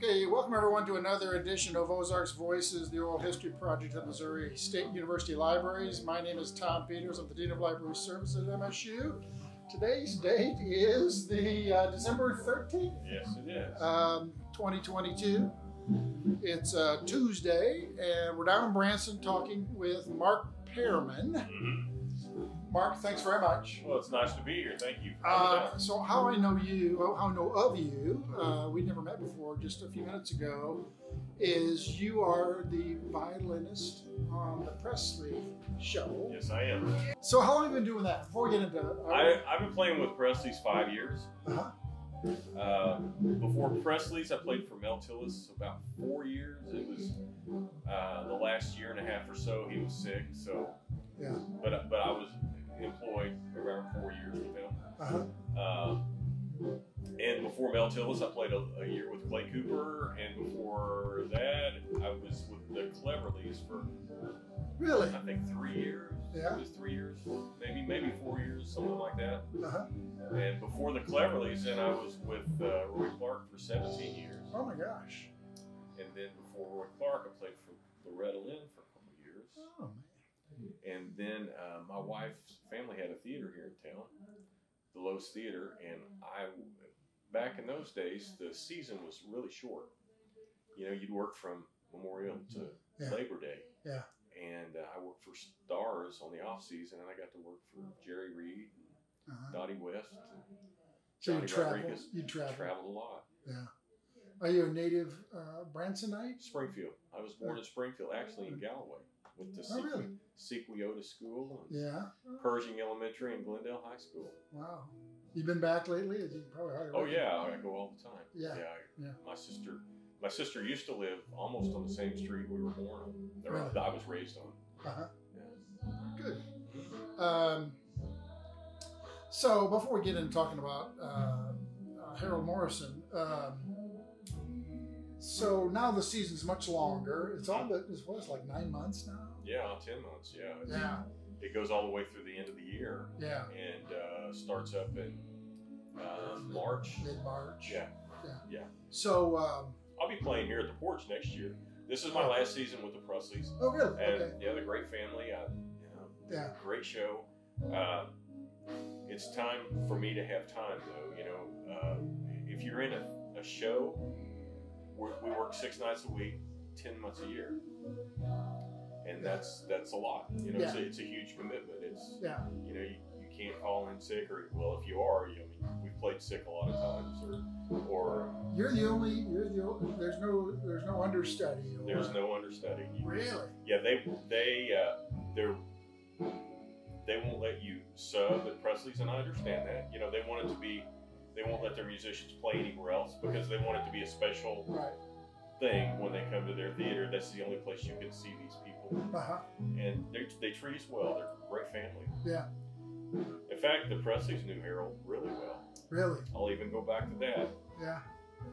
Okay, welcome everyone to another edition of Ozarks Voices, the Oral History Project at Missouri State University Libraries. My name is Tom Peters. I'm the Dean of Library Services at MSU. Today's date is the uh, December 13th, Yes, it is. um, 2022. It's uh, Tuesday, and we're down in Branson talking with Mark Pearman. Mhm. Mark, thanks very much. Well, it's nice to be here. Thank you. for Uh, so how I know you, how I know of you, uh, we never met before, just a few minutes ago, is you are the violinist on the Presley show. yes, I am. So how long have you been doing that? Before we get into, uh, I, I've been playing with Presley's five years. uh-huh. Uh, before Presley's, I played for Mel Tillis about four years. It was uh, the last year and a half or so he was sick. So, Yeah. but but I was employed around four years with him. Uh-huh. Uh, and before Mel Tillis, I played a, a year with Clay Cooper, and before that, I was with the Cleverlys for Really? I think three years. Yeah. It was three years, maybe maybe four years, something like that. Uh-huh. And before the Cleverlys, then I was with uh, Roy Clark for 17 years. Oh my gosh. And then before Roy Clark, I played for Loretta Lynn for a couple of years. Oh man. And then uh, my wife's family had a theater here in town, the Lowe's Theater, and I, back in those days, the season was really short. You know, you'd work from Memorial to Yeah. Labor Day. Yeah. And uh, I worked for Stars on the off season, and I got to work for Jerry Reed, Uh-huh. Dottie West, and So you Johnny travel. Rodriguez. You travel. traveled a lot. Yeah. Are you a native uh, Bransonite? Springfield. I was born in Springfield, actually in Galloway. Went to Oh really? Sequiota School and Yeah. Pershing Elementary and Glendale High School. Wow. You been back lately? You probably hardly Oh yeah, I go all the time. Yeah, I- yeah. My sister, my sister used to live almost on the same street we were born on. Or Really? I was raised on. Uh-huh. Yeah. Good. Um, so before we get into talking about uh, uh, Harold Morrison, um, so now the season's much longer. It's all but it's what it's like nine months now. Yeah, ten months. Yeah. It's- Yeah, It goes all the way through the end of the year yeah. and uh, starts up in uh, March. Mid March. Yeah. Yeah. Yeah. So, um, I'll be playing here at the porch next year. This is my last season with the Presleys. oh really? And Okay. yeah, the great family. I, you know, Yeah. great show. Uh, it's time for me to have time, though. You know, uh, if you're in a, a show, we're, we work six nights a week, ten months a year, and that's that's a lot. You know, it's, a, it's a huge commitment. It's Yeah. you know, you, you can't call in sick, or well, if you are, you know, I mean, we've played sick a lot of times, or or You're the only. You're the. o- There's no. There's no understudy. Or, there's no understudy. You- Really. Yeah, they they uh, they're they won't let you sub at Presley's, and I understand that. You know, they want it to be they won't let their musicians play anywhere else because they want it to be a special Right. thing when they come to their theater. That's the only place you can see these people, Uh huh. and they they treat us well. They're a great family. Yeah. In fact, the Presleys knew Harold really well. Really. I'll even go back to that. Yeah.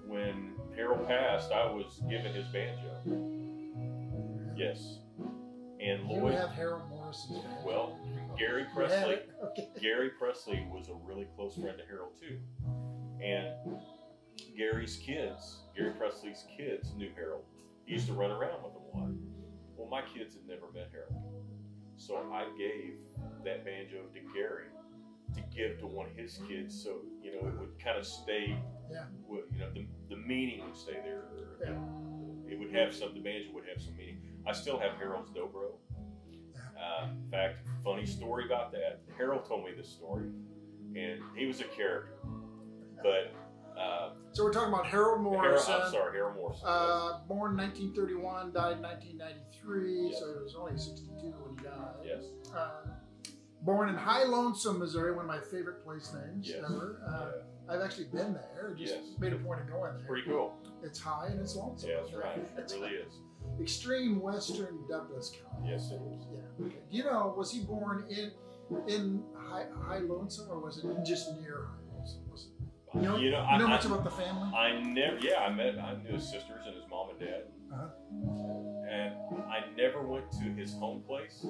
When Harold passed, I was given his banjo. Yes, and Lloyd. You have Harold Well, Gary Presley. Okay. Gary Presley was a really close friend to Harold too, and Gary's kids, Gary Presley's kids, knew Harold. He used to run around with them a lot. Well, my kids had never met Harold, so I gave that banjo to Gary to give to one of his kids, so you know it would kind of stay. Yeah. You know, the, the meaning would stay there. Yeah. It would have some. The banjo would have some meaning. I still have Harold's dobro. Uh, in fact, funny story about that. Harold told me this story, and he was a character. But uh, So we're talking about Harold Harold, Morrison. I'm sorry, Harold Morrison. Uh, born 1931, died 1993, Yes. so he was only 62 when he died. yes. Uh, born in High Lonesome, Missouri, one of my favorite place names Yes. ever. Uh, yeah. I've actually been there. Just Yes. made a point of going there. Pretty cool. It's high and it's lonesome. Yeah, that's right. It really is. Extreme western Douglas County. Yes, it is. Yeah. Okay. You know was he born in in High, High Lonesome or was it just near High Lonesome? Was it, you know, You know, you I, know I- much about the family? I never, yeah, I met, I knew his sisters and his mom and dad, Uh-huh. and I never went to his home place,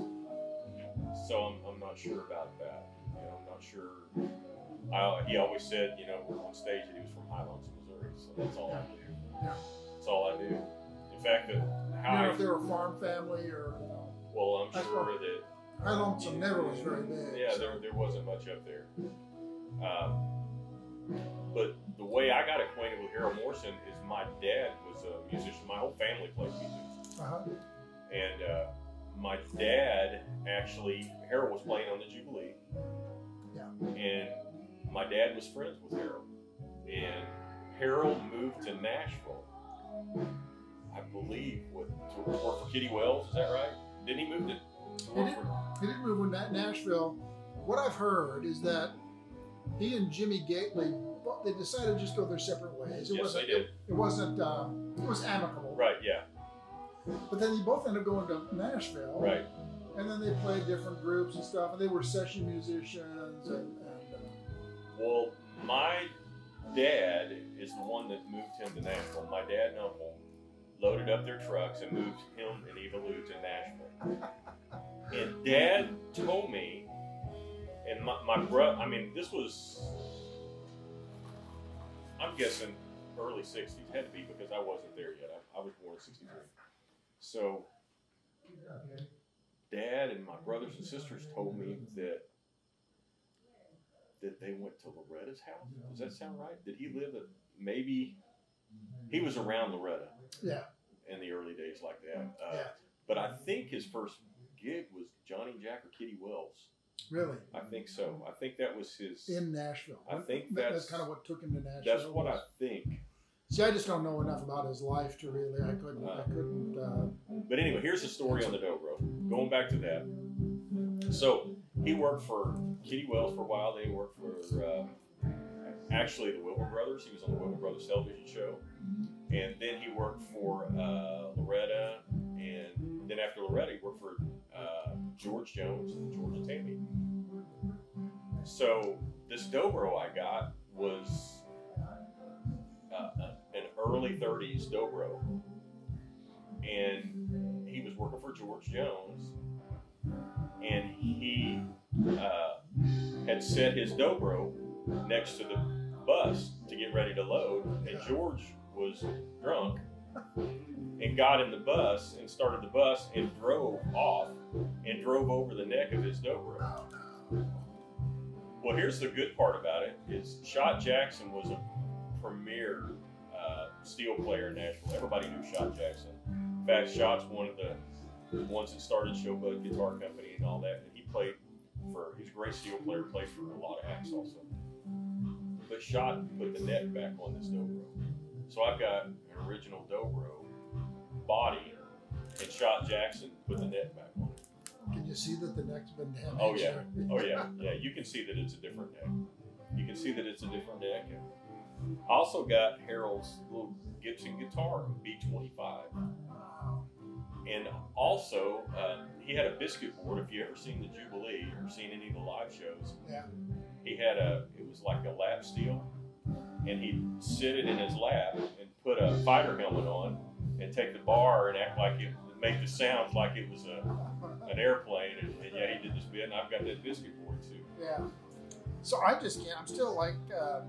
so I'm, I'm not sure about that. You know, I'm not sure. I, he always said, you know, on stage that he was from High Lonesome, Missouri, so that's all I knew. That's all I knew. Fact, that You how know, I, if they were a farm family or, you know, well, I'm sure that I Lonesome never was very big. yeah, so- there, there wasn't much up there. Um, but the way I got acquainted with Harold Morrison is my dad was a musician. My whole family played music. Uh-huh. And uh, my dad actually, Harold was playing on the Jubilee. Yeah. And my dad was friends with Harold. And Harold moved to Nashville, I believe, with to work for Kitty Wells. Is that right? Didn't he move to? to He did. He didn't move Na- Nashville. What I've heard is that he and Jimmy Gateley, they decided to just go their separate ways. It yes, wasn't. they did. It, it wasn't. Uh, it was amicable. Right. Yeah. But then they both ended up going to Nashville. Right. And then they played different groups and stuff, and they were session musicians. And, and uh, Well, my dad is the one that moved him to Nashville. My dad and uncle loaded up their trucks and moved him and Eva Lou to Nashville. And dad told me, and my, my brother, I mean, this was, I'm guessing early 60s, had to be because I wasn't there yet. I, I was born in 63. So, dad and my brothers and sisters told me that that they went to Loretta's house. Does that sound right? Did he live at maybe he was around Loretta yeah, in the early days like that. Uh, yeah, But I think his first gig was Johnny Jack or Kitty Wells. really, I think so. I think that was his. in Nashville. I think That- that's- kind of what took him to Nashville. that's what I think. See, I just don't know enough about his life to really. I couldn't. I couldn't. Uh, But anyway, here's the story on the Dobro. Going back to that. So he worked for Kitty Wells for a while. Then he worked for uh, actually the Wilburn Brothers. He was on the Wilburn Brothers television show. And then he worked for uh, Loretta. And then after Loretta, he worked for uh, George Jones and George and Tammy. So this Dobro I got was uh, an early 30s Dobro. And he was working for George Jones. And he uh, had set his Dobro next to the bus to get ready to load. And George was drunk and got in the bus and started the bus and drove off and drove over the neck of his Dobro. oh. Well, here's the good part about it: is Shot Jackson was a premier uh, steel player in Nashville. Everybody knew Shot Jackson. In fact, Shot's one of the ones that started Sho-Bud Guitar Company and all that. And he played for. He's a great steel player. Played for a lot of acts also. But Shot put the neck back on this Dobro. So I've got an original Dobro body, and Shot Jackson put the neck back on it. Can you see that the neck's been damaged? Oh yeah, oh yeah, yeah. You can see that it's a different neck. You can see that it's a different neck. I also got Harold's little Gibson guitar B25, and also uh, he had a biscuit board. If you ever seen the Jubilee or seen any of the live shows, Yeah. he had a. It was like a lap steel, and he'd sit it in his lap and put a fighter helmet on and take the bar and act like it make the sounds like it was a an airplane, and, and yeah, he did this bit, and I've got that biscuit board too. Yeah. So I just can't. I'm still like uh,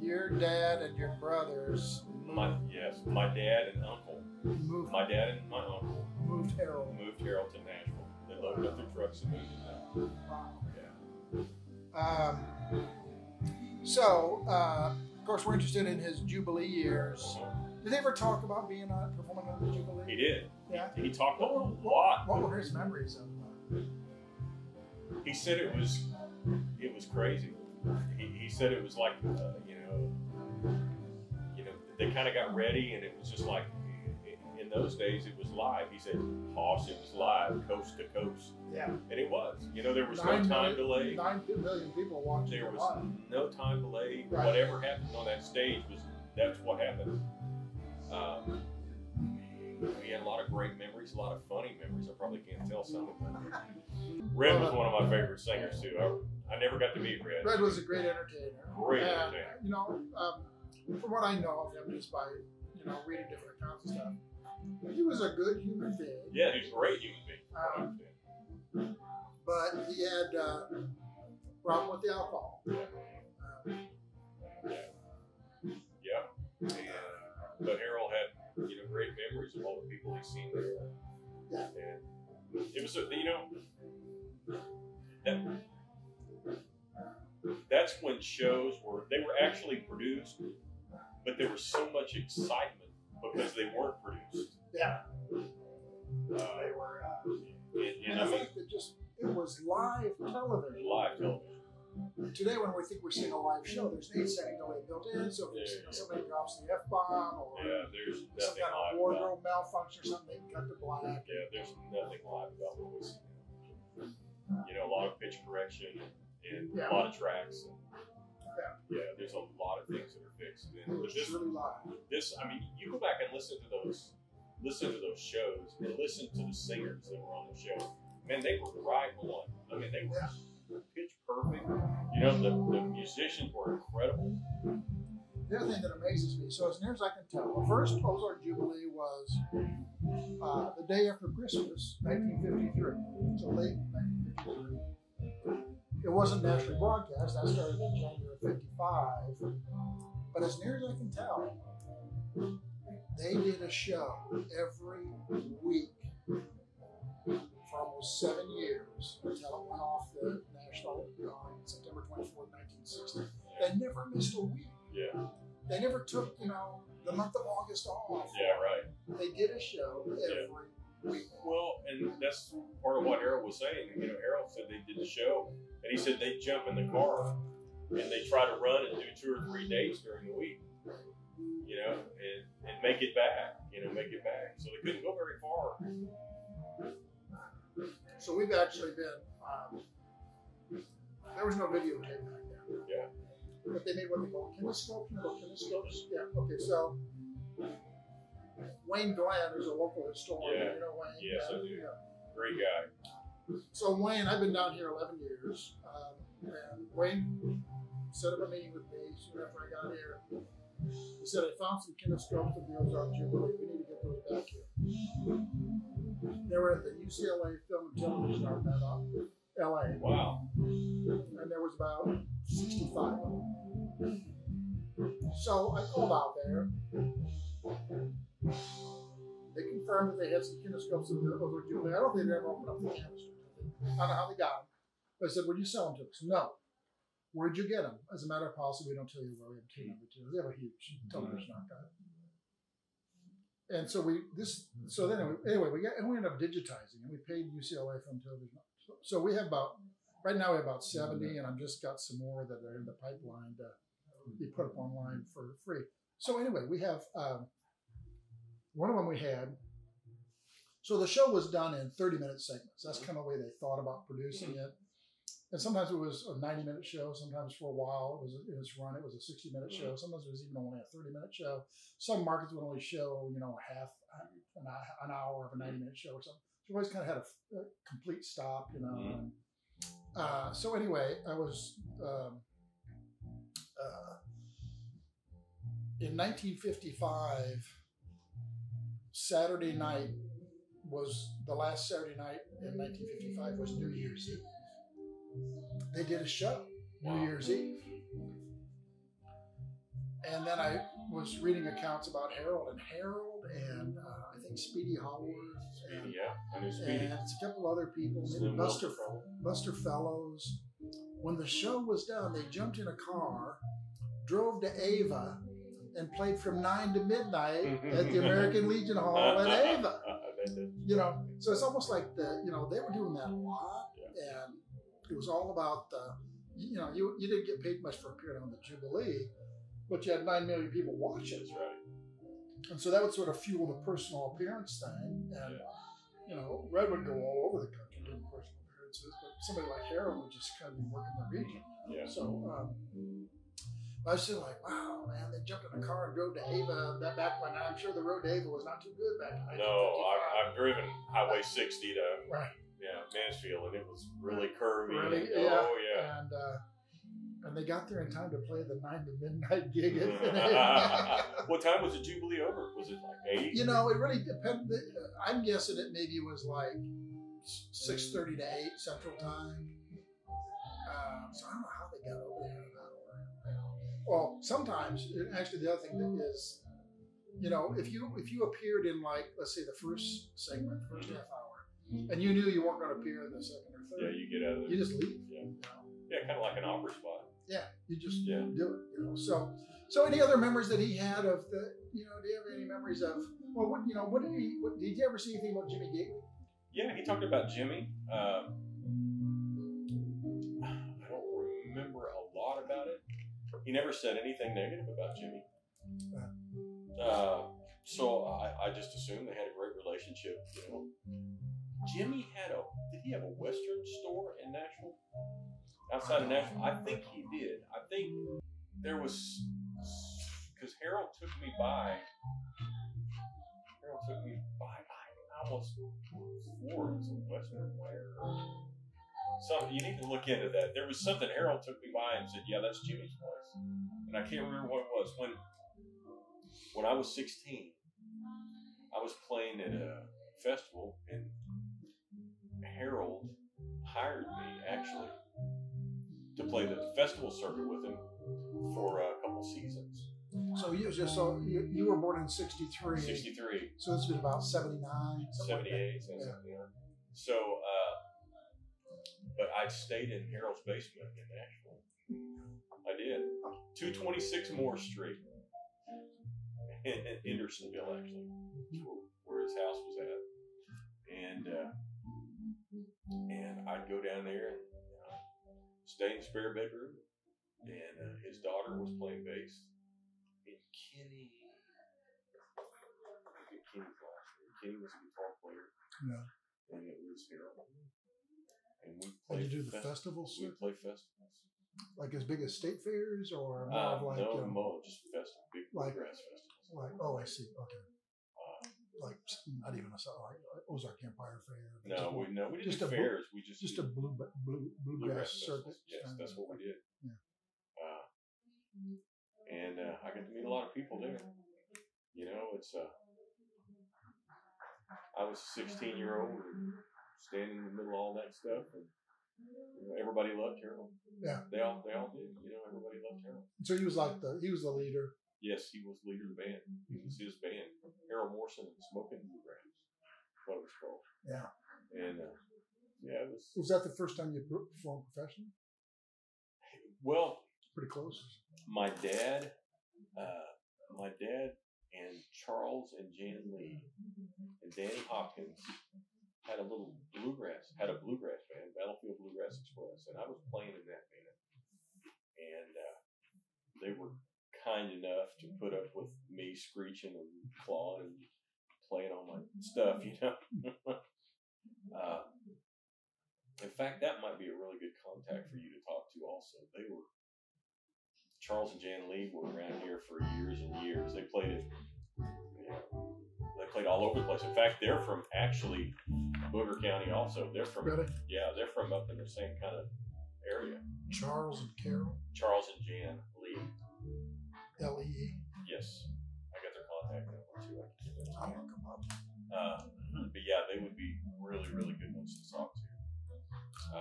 your dad and your brothers My yes, my dad and uncle, moved my dad and my uncle moved Harold. moved Harold to Nashville. They loaded up their trucks and moved it Wow. Yeah. Um, so, uh, of course, we're interested in his Jubilee years. Did they ever talk about being on performing on the Jubilee? He did. Yeah. He talked a What were, lot. what, what were his memories of? Uh, He said it was it was crazy. He, he said it was like uh, you know you know they kind of got ready and it was just like those days it was live. He said, "Hoss, it was live, coast to coast," yeah. and it was. You know, there was no time million- delay. Nine million people watching There was live. no time delay. Right. Whatever happened on that stage was that's what happened. Um, we had a lot of great memories, a lot of funny memories. I probably can't tell some of them. Red was one of my favorite singers too. I, I never got to meet Red. Red was a great entertainer. Great And, entertainer. You know, um, from what I know of him, just by you know reading different accounts and stuff, he was a good human being. Yeah, he's a great human being. from what I Um, but he had uh, problem with the alcohol. Um, Yeah. And, but Harold had scene there. Yeah. And it was, a, you know, that, that's when shows were, they were actually produced, but there was so much excitement because they weren't produced. Yeah. Uh, They were, uh, and, and I I mean, think that just, it was live television. live television. Today, when we think we're seeing a live show, there's an eight second delay built in. So if Yeah, yeah. somebody drops the F bomb or Yeah, there's some kind of wardrobe malfunction or something, they can cut to black. Yeah, there's nothing live about what we see. You know, a lot of pitch correction and Yeah. a lot of tracks. And, Yeah. there's a lot of things that are fixed. And this, this, I mean, you go back and listen to those, listen to those shows, and listen to the singers that were on the show. Man, they were right on. I mean, they were pitch perfect. You know, the, the musicians were incredible. The other thing that amazes me, so as near as I can tell, the first Ozark Jubilee was uh, the day after Christmas, 1953. So late 1953. It wasn't nationally broadcast. That started in January of 55. But as near as I can tell, they did a show every week for almost seven years until it went off the national on September 24, 1960. They never missed a week. Yeah, They never took, you know, the month of August off. yeah, right. They did a show every week. Well, and that's part of what Harold was saying. You know, Harold said they did the show, and he said they'd jump in the car and they try to run and do two or three days during the week. You know, and, and make it back. You know, make it back. So they couldn't go very far. So we've actually been. Um, there was no videotape back then. Yeah. But they made what they call kinescopes. You know, kinescopes. Yeah. Okay. So Wayne Glenn is a local historian. Yeah. You know Wayne. Yes, I do. yeah. Great guy. So Wayne, I've been down here 11 years, um, and Wayne set up a meeting with me soon after I got here. He said, I found some kinescopes of the Ozark Jubilee. We need to get those back here. They were at the UCLA Film and Television Art in uh, LA, Wow. and there was about 65 of them. So I called out there. They confirmed that they had some kinescopes of the Ozark Jubilee. I don't think they ever opened up the canisters. I don't know how they got them. But I said, Would you sell them to us? No. Where'd you get them? As a matter of policy, we don't tell you where we have obtained them. because They have a huge television mm-hmm. archive. And so we this so then anyway, anyway we got and we ended up digitizing and we paid UCLA Film Television. So, so we have about right now we have about seventy mm-hmm. and I've just got some more that are in the pipeline to be put up mm-hmm. online for free. So anyway, we have um, one of them we had. So the show was done in 30 minute segments. That's kind of the way they thought about producing it. And sometimes it was a 90 minute show. Sometimes for a while it was in its run, it was a 60 minute show. Sometimes it was even only a 30 minute show. Some markets would only show, you know, half an, an hour of a 90 minute show or something. So we always kind of had a, a complete stop, you know. Mhm. And, uh, so anyway, I was um, uh, in 1955. Saturday night was the last Saturday night in 1955 was New Year's Eve. They did a show New Year's Eve, and then I was reading accounts about Harold and Harold and uh, I think Speedy Howard and, yeah. Speedy. and a couple other people, maybe Buster Buster Fellows. When the show was done, they jumped in a car, drove to Ava, and played from nine to midnight at the American Legion Hall in Ava. You know, so it's almost like the you know they were doing that a lot, and it was all about the you know you you didn't get paid much for appearing on the Jubilee, but you had nine million people watching, That's right. and so that would sort of fuel the personal appearance thing, and you know Red would go all over the country doing personal appearances, but somebody like Harold would just kind of be working the region. Yeah. So um, I was just like, wow, man, they jumped in a car and drove to Ava. That back when I'm sure the road to Ava was not too good back 1955. No, I've, I've driven Highway 60 to right. yeah Mansfield, and it was really curvy. Really? and- Yeah. Oh yeah. And uh, and they got there in time to play the nine to midnight gig. what time was the Jubilee over? Was it like eight? you know, it really depended. I'm guessing it maybe was like six thirty to eight Central Time. Um, so I don't know how they got over Well, sometimes actually the other thing that is you know, if you if you appeared in like let's say the first segment, the 1st half hour, and you knew you weren't going to appear in the second or third, Yeah, you get out of you just leave. Yeah. You know? Yeah, kind of like an opera spot. Yeah, you just Yeah. do it. You know, so so any other memories that he had of the, you know, do you have any memories of? Well, what you know, what did he? What, did you ever see anything about Jimmy Gateley? Yeah, he talked about Jimmy. Um, He never said anything negative about Jimmy. Uh, so I, I just assumed they had a great relationship. You know, Jimmy had a did he have a Western store in Nashville? Outside of Nashville, I think he did. I think there was because Harold took me by. Harold took me by. I almost swore it was a Western wear. Something you need to look into that. There was something Harold took me by and said, "Yeah, that's Jimmy's place," and I can't remember what it was. When when I was 16, I was playing at a festival, and Harold hired me actually to play the festival circuit with him for a couple seasons. So you just so you, you were born in '63. 63, So it's been about '79, 78, something Yeah. like. So, uh, but I stayed in Harold's basement in Nashville. I did. 226 Moore Street in, in Hendersonville, actually, where- his house was at. And uh, and I'd go down there and uh, stay in the spare bedroom. And uh, his daughter was playing bass. And Kenny, I forget Kenny's last name. Kenny was a guitar player Yeah. and it was Harold. And we played. Did played you do the fest- festivals, We play festivals. Like as big as state fairs, or more Uh, of like, no, um, more just festival, big like- bluegrass festivals. like oh, I see, okay, Uh, like not even a like Ozark Empire Fair. no, just, we no, we didn't just do a fairs. we just just did a blue blue bluegrass circuit. festivals. Yes, that's what we did. Yeah. Uh, and uh, I got to meet a lot of people there. You know, it's uh, I was a 16 year old and standing in the middle of all that stuff, and everybody loved Harold. Yeah. they all they all did. You know, everybody loved Harold. So he was like the he was the leader. Yes, he was leader of the band. It was his band, Harold Morrison and Smoking Bluegrass. What it was called. Yeah. And uh, yeah, it was Was that the first time you performed professionally? well. Pretty close. My dad, uh, my dad, and Charles and Jan Lee and Danny Hopkins had a little bluegrass, had a bluegrass band, Battlefield Bluegrass Express, and I was playing in that band. And uh, they were kind enough to put up with me screeching and clawing and playing all my stuff, you know. uh, in fact, that might be a really good contact for you to talk to. Also, they were Charles and Jan Lee were around here for years and years. They played it. They played all over the place. In fact, they're from actually Booger County. Also, they're from Really, yeah, they're from up in the same kind of area. Charles and Carol, Charles and Jan Lee. L E E. Yes, I got their contact number too. I can give that to I'll you. look 'em up. Uh, but yeah, they would be really, really good ones to talk to. Uh,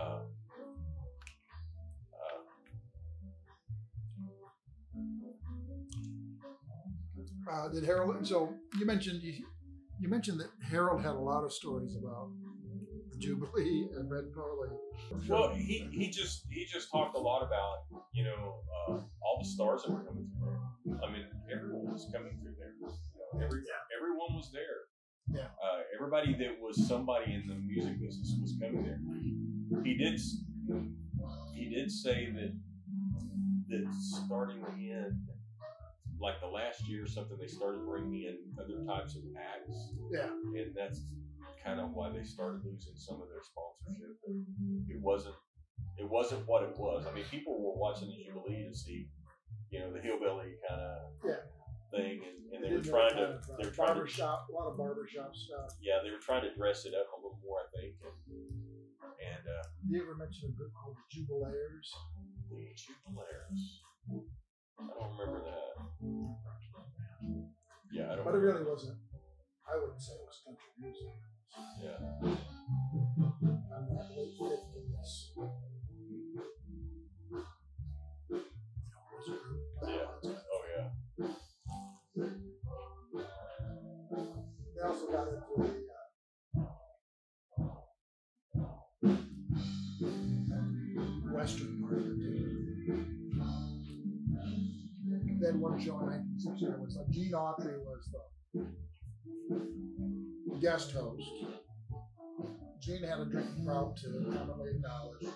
uh, Uh, did Harold? So you mentioned you, you mentioned that Harold had a lot of stories about Jubilee and Red Foley. Well, he, he just he just talked a lot about you know uh, all the stars that were coming through there. I mean, everyone was coming through there. You know, every everyone was there. Yeah. Uh, everybody that was somebody in the music business was coming there. He did he did say that that starting in like the last year or something, they started bringing in other types of acts. Yeah. and that's kind of why they started losing some of their sponsorship. It wasn't it wasn't what it was. I mean, people were watching the Jubilee to see, you know, the hillbilly kind of Yeah. thing, and, and they were trying to they were trying to barbershop, a lot of barbershop stuff. yeah they were trying to dress it up a little more, I think, and, and uh, You ever mention a group called Jubilaires? the Jubilaires. I don't remember that. Yeah, I don't. But it really wasn't. I wouldn't say it was country music. Yeah. I'm not late fifties. Yeah. Oh yeah. They also got into the uh, western had one show in 1960. It was like Gene Autry was the guest host. Gene had a drinking problem too, commonly acknowledged.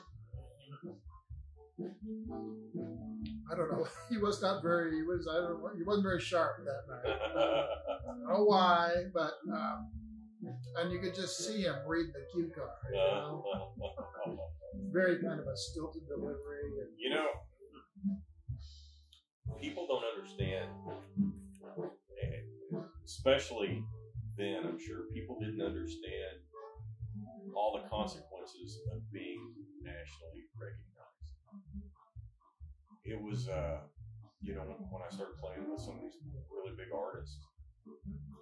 I don't know. He was not very. He was. I don't know. He wasn't very sharp that night. I don't know why, but um, and you could just see him read the cue card. You know? Very kind of a stilted delivery. And, you know, people don't understand, especially then. I'm sure people didn't understand all the consequences of being nationally recognized. It was, uh, you know, when I started playing with some of these really big artists,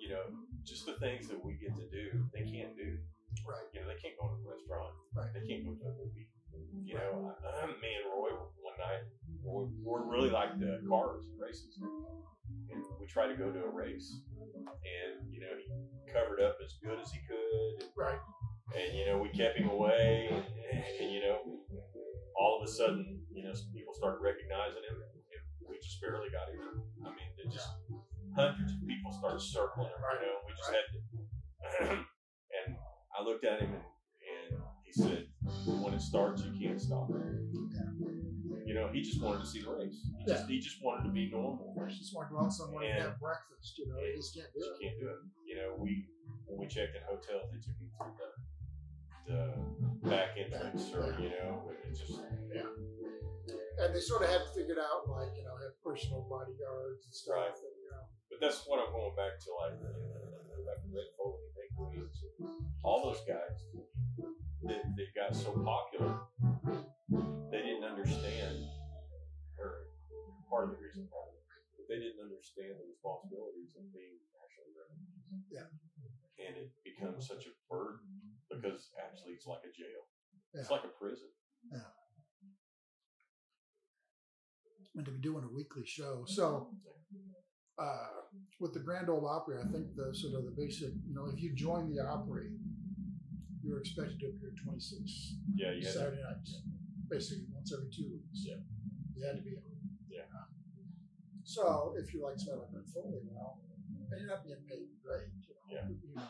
you know, just the things that we get to do, they can't do. right. You know, they can't go to a restaurant. Right. They can't go to a movie. You know, I, me and Roy one night, Roy, Roy really like the cars and races, and we tried to go to a race, and you know, he covered up as good as he could, Right. and you know, we kept him away, and, and you know, all of a sudden, you know, people started recognizing him, and, we just barely got him. I mean, it just hundreds of people started circling him. You know, we just had to. and I looked at him, and, and he said, "When it starts, you can't stop." You know, he just wanted to see the race. He just he just wanted to be normal. Just want to go out somewhere and And- have breakfast. You know, you just can't do it. can't do it. You know, we when we checked in hotels, they took me through the the back entrance, or you know, and it just And they sort of had figured out, like, you know, have personal bodyguards and stuff. Right. And, you know, But that's what I'm going back to, like, you know, back to Red Foley, Williams, all those guys that, that got so popular, they didn't understand, or part of the reason probably, but they didn't understand the responsibilities of being nationally recognized. Yeah. And it becomes such a burden because actually it's like a jail. It's like a prison. Yeah. and to be doing a weekly show. So, uh, with the Grand Ole Opry, I think the sort of the basic, you know, if you join the Opry, you were expected to appear 26 Yeah, you had to, Saturday nights, basically once every two weeks. Yeah. You had to be on. Yeah. So if you like somebody like Foley, well, and you're not being paid great, you know, Yeah. you know,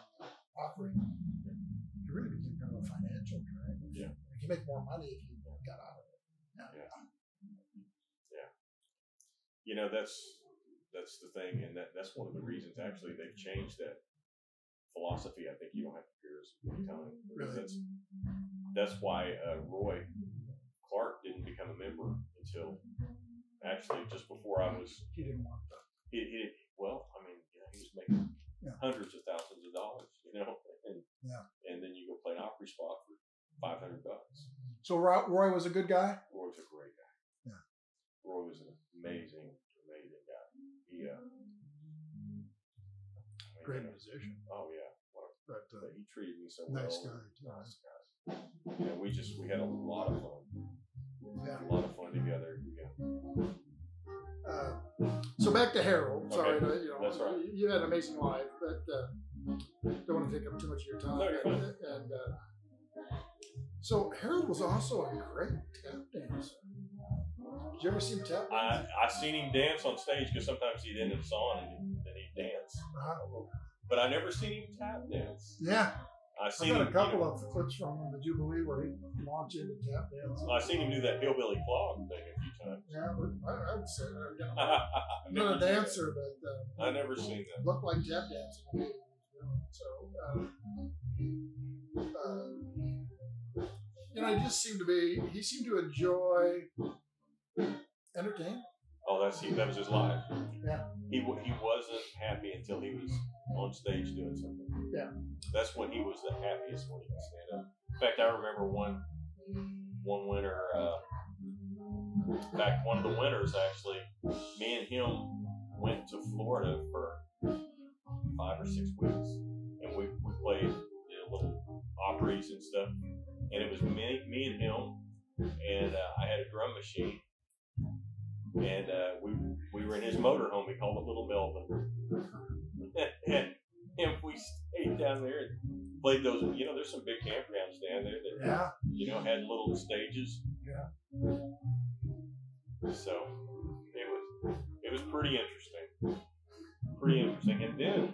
offering, you really became kind of a financial drag. Yeah. You can make more money if you got out of it. Yeah. you know that's that's the thing and that that's one of the reasons actually they've changed that philosophy i think you don't have to appear as many times because Really? that's that's why uh, roy clark didn't become a member until actually just before i was He didn't want that. he, he well i mean you know he was making Yeah. hundreds of thousands of dollars you know and Yeah. and then you go play an opry spot for 500 bucks So Ro- Roy was a good guy. Roy was a great guy. Yeah. Roy was an amazing, amazing guy. He, uh, Great you know, musician, Oh yeah, what a, but uh, he treated me so Nice well. guy, too. Nice guy. You know, we just we had a lot of fun. yeah. A lot of fun together. Yeah. Uh, so back to Harold. Sorry, Okay. to, you know, That's right. you, you had an amazing life, but uh, don't want to take up too much of your time. No, you're and, fine. and uh, so Harold was also a great tap dancer. Did you ever see him tap I dance? I seen him dance on stage because sometimes he'd end the song and he'd, then he'd dance. But I never seen him tap dance. yeah, I I seen got a couple know, of clips from the Jubilee where he launched into tap dance. I've seen him do that hillbilly clog thing a few times. Yeah, but I, I would say I I'm not a dancer, but uh, I never seen that. looked like tap dancing. to me, you know, So, uh, uh, you know, he just seemed to be, he seemed to enjoy entertainment. Oh, that's he. That was his life. Yeah. He he wasn't happy until he was on stage doing something. Yeah. That's when he was the happiest when he could stand up. In fact, I remember one one winter. Uh, in fact, one of the winters actually, me and him went to Florida for five or six weeks, and we we played you know, little operas and stuff. And it was me, me and him, and uh, I had a drum machine and uh, we we were in his motorhome. We called it Little Melvin, and and we stayed down there and played those. You know, there's some big campgrounds down there that Yeah. you know had little stages. Yeah. So it was it was pretty interesting. Pretty interesting. And then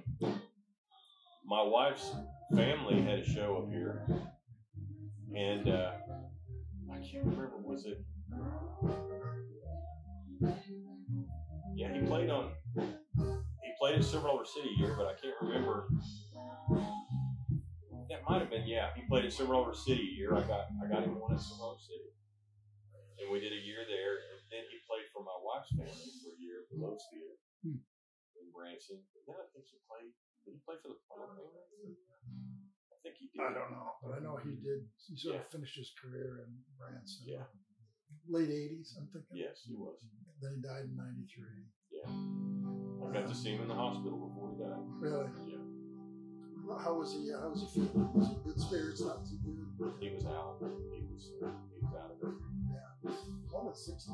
my wife's family had a show up here, and uh, I can't remember was it. Yeah, he played on. He played at Silver Dollar City here, but I can't remember. That might have been yeah. He played at Silver Dollar City here. I got I got him one at Silver Dollar City, and we did a year there. And then he played for my wife's family for a year at the Lowe's Theater Hmm. in Branson. And then I think he played. Did he play for the Plum? I think he did. I don't know, but I know he did. He sort of finished his career in Branson. Yeah. Late '80s, I'm thinking. Yes, he was. Then he died in '93. Yeah. I got to see him in the hospital before he died. Really? Yeah. How was he? Uh, how was he feeling? Was he good spirits? Not too good. He was out. He was. He was out of it. One at 62.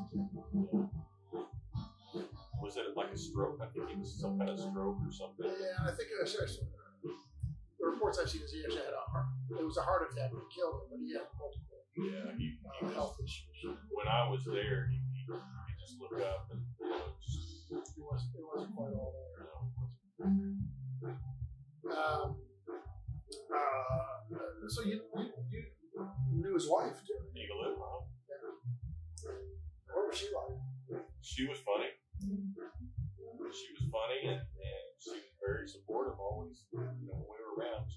Yeah. Was it like a stroke? I think it was some kind of stroke or something. Yeah, I think it was actually, the reports I've seen is he actually had a heart. It was a heart attack that killed him, but he had multiple Yeah. He, he was, when I was there, he, he, he just looked up and you know, just, It wasn't, it wasn't quite all there. know, Um, uh, so you, you, you knew his wife too. Eva Lou, huh? What was she like? She was funny. She was funny and, and she was very supportive always. You know, when we were around.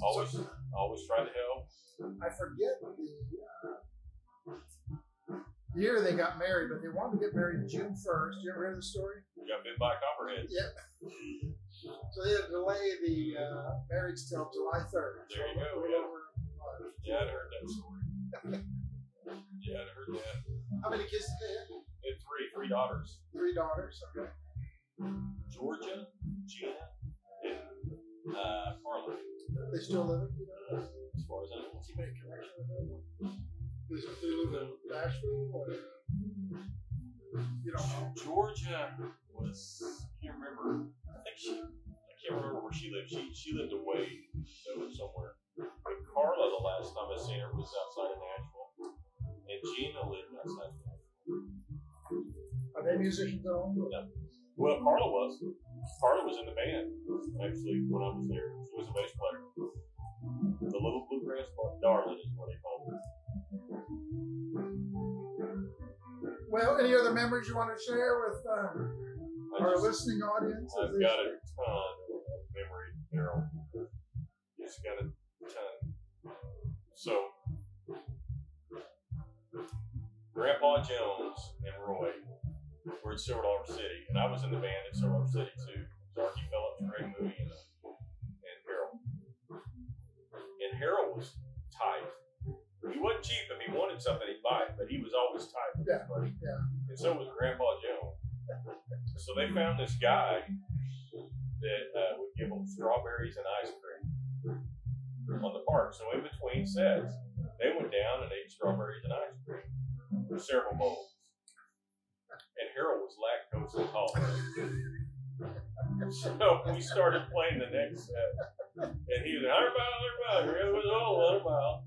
Always, always tried to help. I forget year they got married, but they wanted to get married June 1st. You ever hear the story? We got bit by copperheads. Yeah. So they had to delay the uh, marriage till July 3rd. There you go, yeah. over- Yeah, I'd heard that story. Yeah, I'd heard that. How many kids did they have? They had three, three daughters. Three daughters. Okay. Georgia, Gina, and uh, Carla. They still living? You know? As far as I know. Does he make a connection with them? Does they live in Nashville? Or, uh, you know. Georgia was I can't remember. I think she I can't remember where she lived. She she lived away over somewhere. But Carla, the last time I seen her was outside of Nashville, and Gina lived outside of Nashville. Are they musicians at all? Well, Carla was. Carla was in the band actually when I was there. She was a bass player. The Little Bluegrass Bar, Darling is what they called her. Well, any other memories you want to share with um, our just- listening audience? I've got a ton of memory, Daryl. Just got a ton. So, Grandpa Jones and Roy were at Silver Dollar City, and I was in the band at Silver Dollar City too. Darky Phillips, Greg Moody, and, and Harold. And Harold was tight. He wasn't cheap. If he wanted something, he'd it, but he was always tight with Yeah, his money. yeah. And so was Grandpa Jones. So they found this guy that uh, would give them strawberries and ice cream on the park. So in between sets, they went down and ate strawberries and ice cream for several bowls. And Harold was lactose intolerant. So we started playing the next set. And he was like, 100 mile, 100 mile. It was all 100 mile.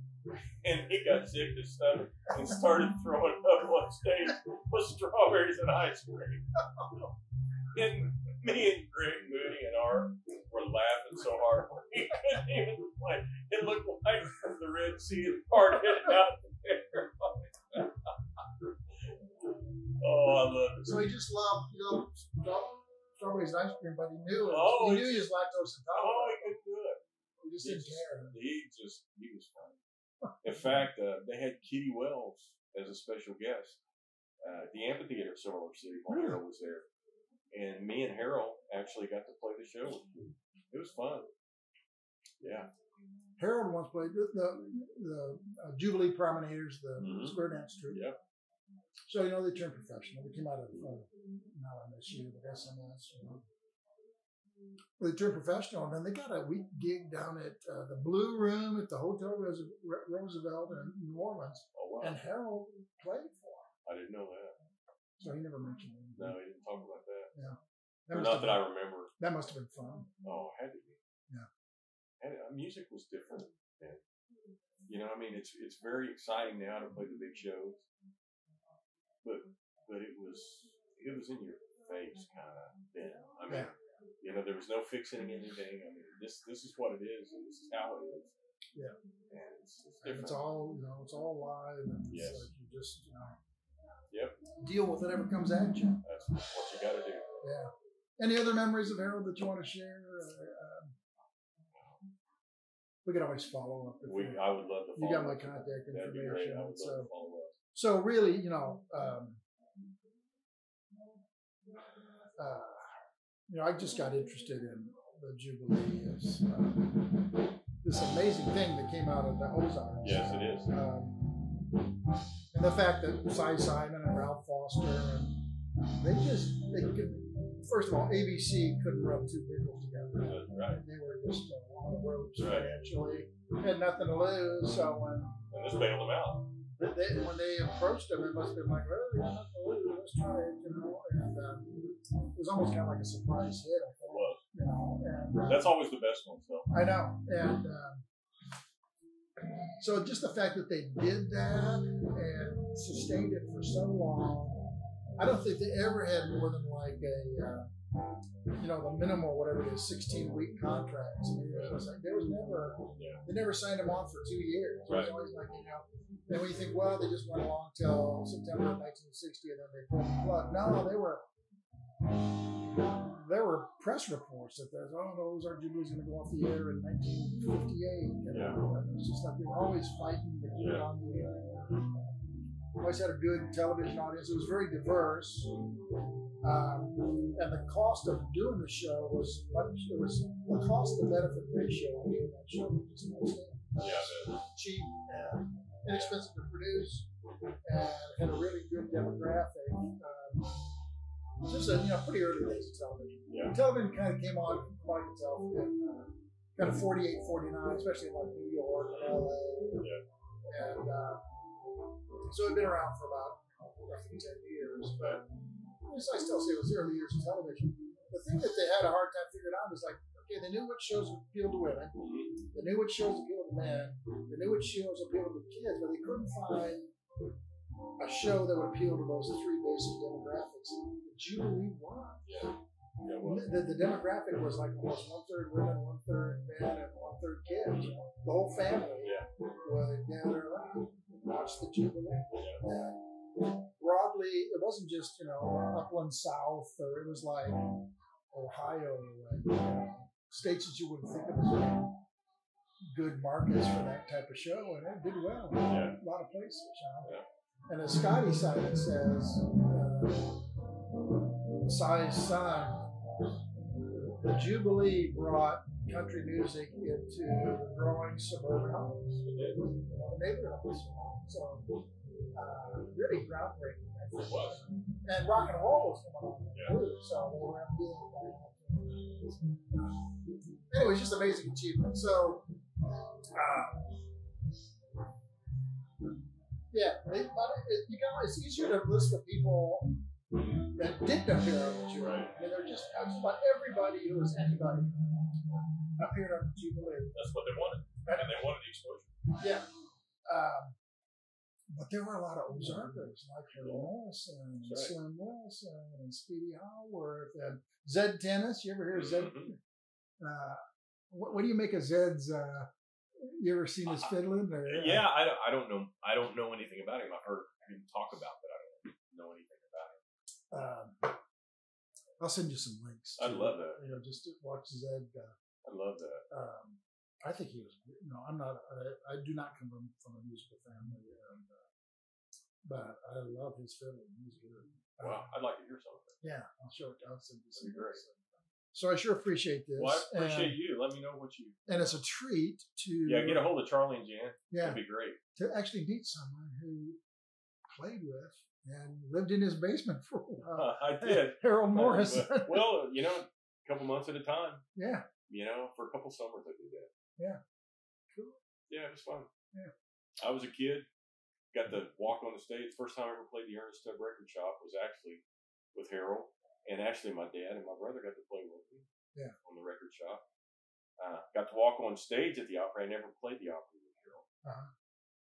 And he got sick to stomach and started throwing up on stage with strawberries and ice cream. And me and Greg Moody and Art were laughing so hard we couldn't even play. It looked like from the Red Sea it parted out there. oh, I love it. So he just loved, you know, strawberries and ice cream, but he knew it. Oh, he knew he was lactose Oh, intolerant. he couldn't do it. He just He didn't just, care. he just, he was funny. In fact, uh, they had Kitty Wells as a special guest uh, at the amphitheater at Silver Dollar City while Really? Harold was there. And me and Harold actually got to play the show. It was fun. Yeah. Harold once played the the, the uh, Jubilee Promenaders, the Mhm. Square Dance Troupe. Yep. So you know they turned professional. They came out of uh, not MSU, but SMS. You know. They turned professional, and then they got a week gig down at uh, the Blue Room at the Hotel Roosevelt in New Orleans, Oh, wow. and Harold played for him. I didn't know that. So he never mentioned it. No, he didn't talk about that. That not that I remember. that must have been fun. Oh, it had to be. Yeah. Had uh, music was different then. You know, I mean, it's it's very exciting now to play the big shows, but but it was it was in your face kind of then. I mean, you know, there was no fixing anything. I mean, this this is what it is, and this is how it is. Yeah. And it's, it's And it's all you know, it's all live, and it's Yes. like you just you know, Yep. deal with whatever comes at you. That's what you got to do. Yeah. Any other memories of Harold that you want to share? Uh, um, we can always follow up. If We, you- I would love to. you got my contact That'd be great. information. I would love So, to follow up. so really, you know, um, uh, you know, I just got interested in the Jubilee as uh, this amazing thing that came out of the Ozarks. Yes, it is. Um, and the fact that Si Siman and Ralph Foster and they just they could first of all ABC couldn't rub two vehicles together. Right. They were just on the ropes Right. financially, had nothing to lose. So when And this bailed them out. They, when they approached him, it must have been like, well, we got nothing. Let's try it, you know. And um, it was almost kind of like a surprise hit. I was. you know. And uh, That's always the best one. So I know. And um, so just the fact that they did that and sustained it for so long, I don't think they ever had more than like a, uh, you know, the minimal, whatever it is, 16 week contracts. I mean, it was like, there was never, Yeah. they never signed them on for two years. It was always like, you know, and when you think, well, they just went along till September of 1960 and then they pulled the plug. No, they were, there were press reports that there's, oh, those Jubilee going to go off the air in 1958. You Yeah. know, and it's just like they were always fighting to it Yeah. on the air. Always had a good television audience. It was very diverse. Um, and the cost of doing the show was much, it was the cost to benefit ratio on doing that show was just yeah, cheap and inexpensive to produce and had a really good demographic. Um, just a you know pretty early days of television. Yeah. Television kind of came on quite itself in uh, kind of 48, 49, especially in like New York and LA. Yeah. And uh, so it'd been around for about roughly 10 years. But I still say, it was the early years of television. The thing that they had a hard time figuring out is like, okay, mm-hmm. they knew what shows appealed to women. Mm-hmm. They knew what shows appealed to men. They knew what shows appealed to kids, but they couldn't find a show that would appeal to those three basic demographics. The Jubilee mm-hmm. won. yeah, yeah, well, The, the demographic was like almost one third women, one third men, and one third kids. The whole family Yeah. would gather around and watch the Jubilee. yeah, And broadly, it wasn't just you know upland South, or it was like Ohio, like you know, states that you wouldn't think of as good markets for that type of show, and it did well. Yeah. A lot of places, you know. Yeah. And as Scotty Siman says, uh, Si's son, the Jubilee brought country music into the growing suburban homes, it did. you know, the neighborhoods. So, uh, really groundbreaking. I think. It was. And rock and roll was coming on Yeah. too, so they were that. Anyway, it's just amazing achievement. So, uh, yeah, it, you know, it's easier to list the people that didn't appear on the Jubilee. Right. Mean, they're just just about everybody who was anybody appeared on the Jubilee. That's what they wanted, and they wanted the exposure. Yeah. Um, but there were a lot of Ozarkers like Harold Morrison and right. Slim Wilson and Speedy Haworth and Zed Tennis. You ever hear of Zed? Mhm. Uh, what, what do you make of Zed's? Uh, you ever seen his fiddling? Or, uh, Yeah, I don't, I don't know. I don't know anything about him. I've heard him talk about, but I don't know anything about him. Um, I'll send you some links. I'd love that. You know, just watch Zed. Uh, I love that. um, I think he was. You know, I'm not. I, I do not come from, from a musical family, and, uh, but I love his good. Uh, Wow, I'd like to hear some of it. Yeah, I'll show it. I'll send you some. Be great. So I sure appreciate this. Well, I appreciate and, you. Let me know what you. and it's a treat to Yeah, get a hold of Charlie and Jan. yeah That'd be great. to actually meet someone who played with and lived in his basement for a while. I did. Harold Morris. Well, you know, a couple months at a time. yeah, You know, for a couple summers I did that. Yeah. Cool. Yeah, it was fun. Yeah. I was a kid, got to walk on the stage. First time I ever played the Ernest Tubb Record Shop was actually with Harold, and actually my dad and my brother got to play with me. Yeah. On the record shop. Uh, got to walk on stage at the Opry. I never played the Opry with Harold, Uh-huh.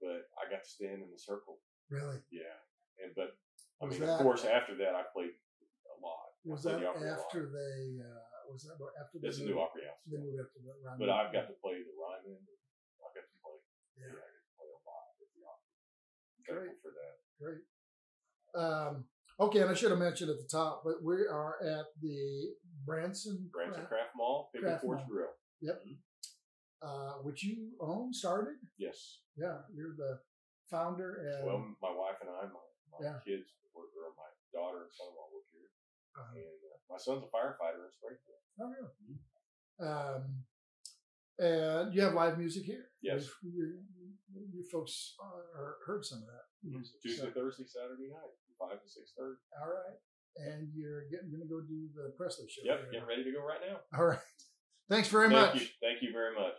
but I got to stand in the circle. really. Yeah, and but I Was mean, that- of course, after that I played a lot. Was that the after they? Uh, was that after they It's a new Opry House. They moved after that. Round But I've got to play the Ryman. I've got to play. Yeah. Yeah, I get to play a lot at the Opry. Great. For that. Great. Um, okay, and I should have mentioned at the top, but we are at the Branson, Branson Craft, Craft Mall, Pigeon Craft Forge Mall. Grill. uh, which you own, started. Yes. Yeah, you're the founder and Well, my wife and I, my, my Yeah. kids work, or my daughter and son-in-law work here, uh, and uh, my son's a firefighter in Springfield. oh, really? Um, and you have live music here. Yes. You, folks are, heard some of that mm-hmm. music. Tuesday, So, Thursday, Saturday night, five to six thirty. all right. And you're getting going to go do the Presley show. Yep, here. getting ready to go right now. All right. Thanks very Thank much. you. Thank you very much.